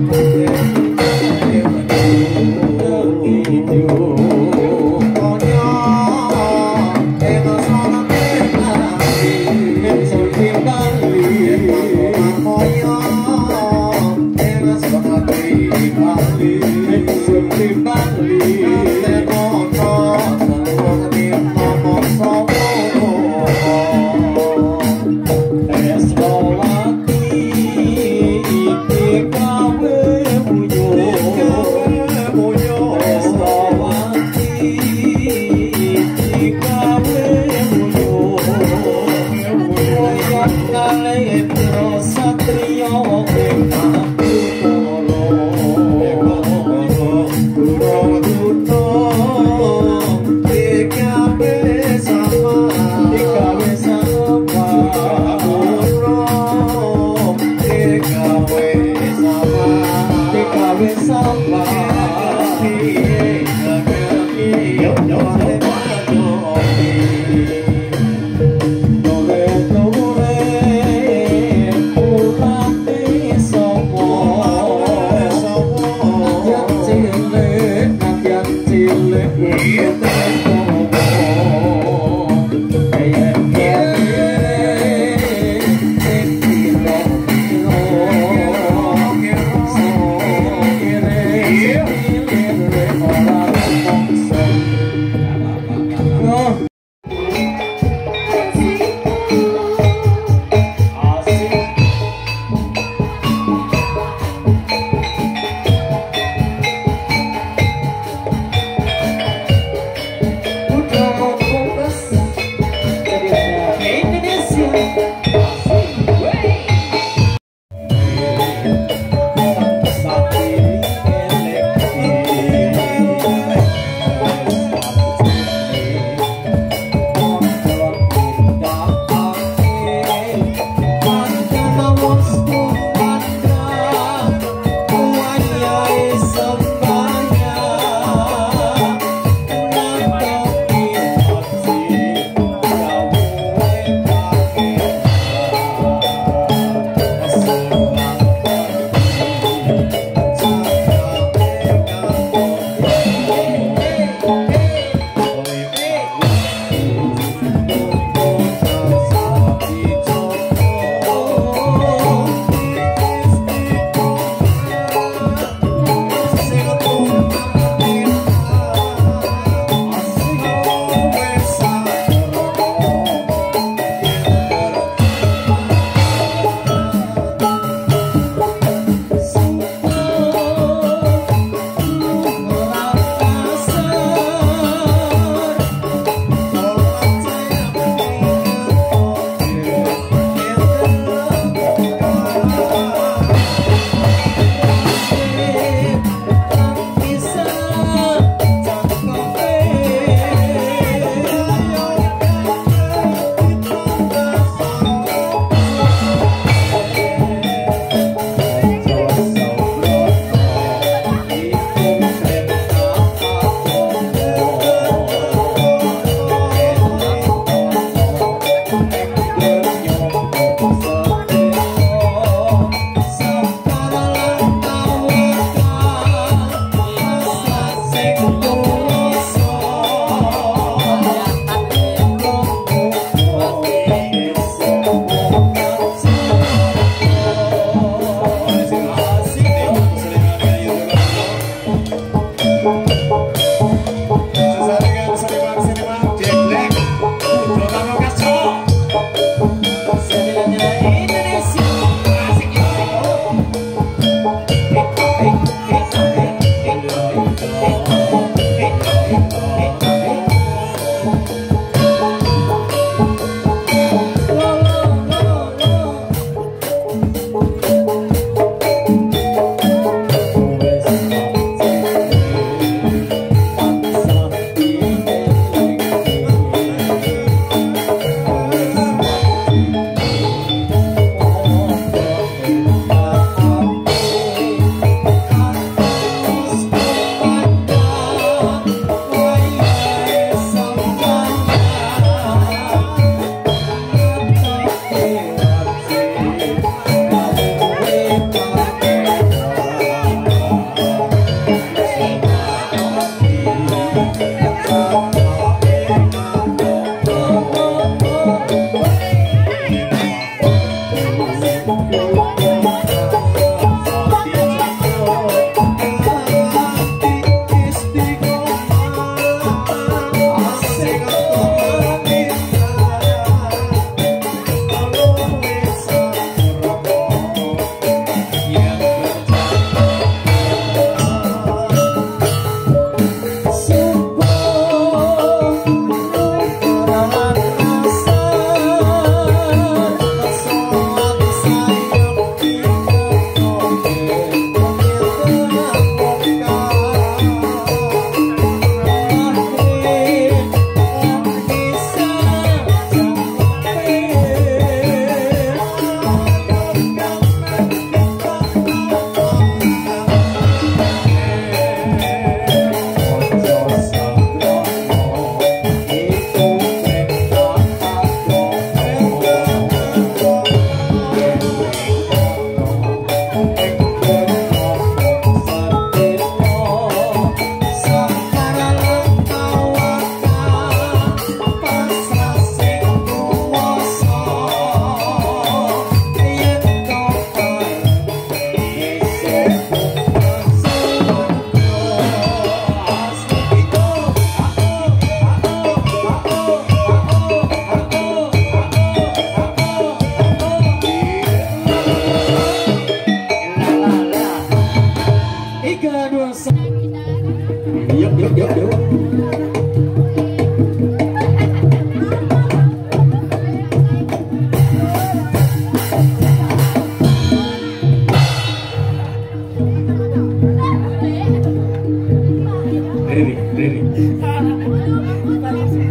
Yeah. for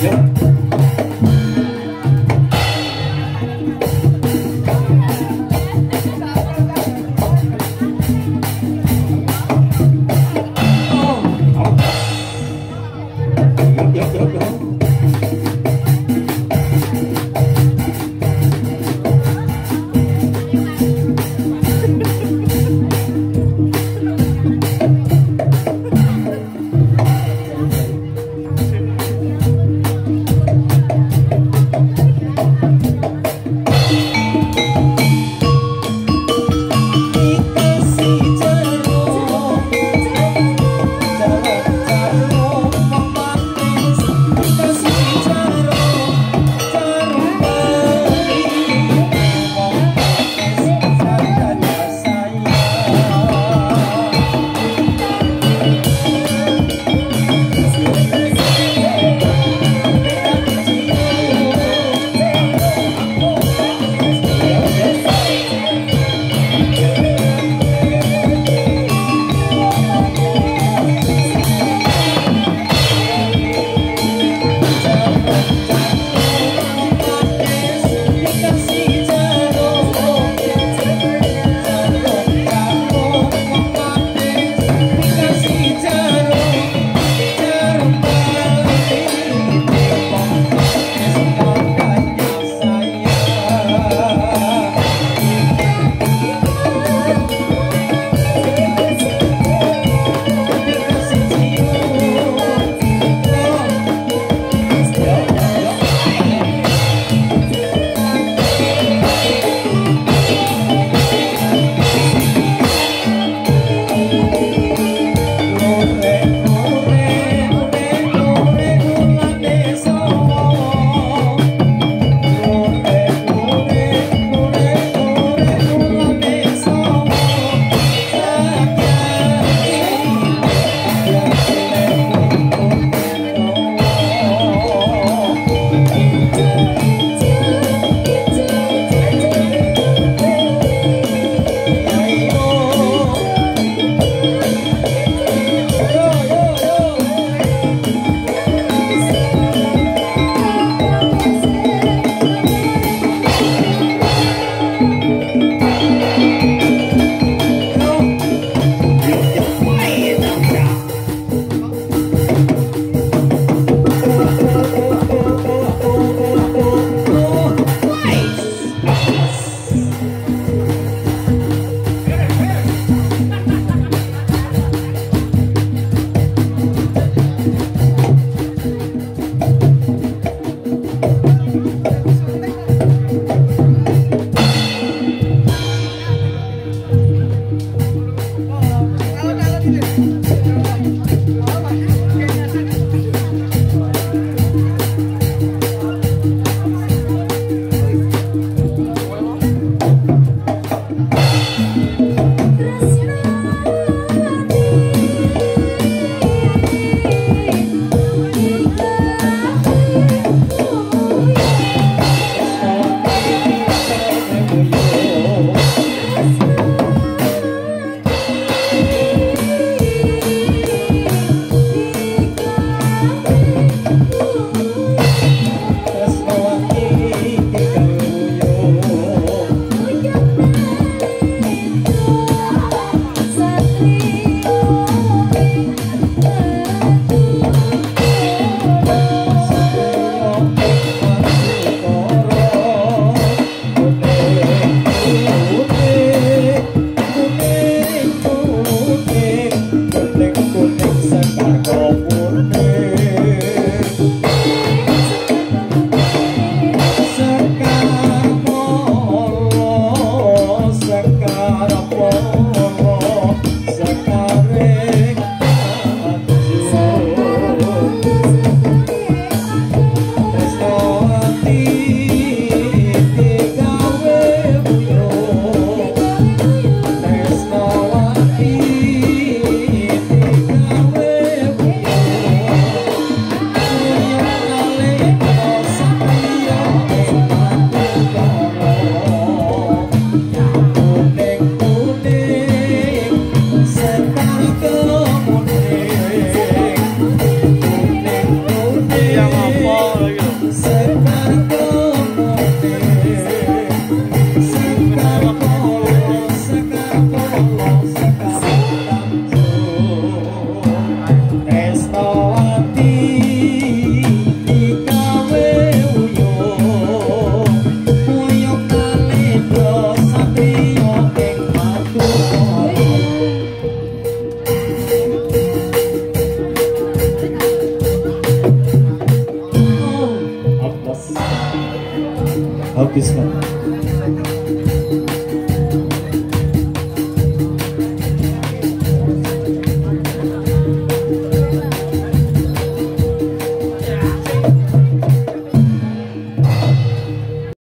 เ Ooh.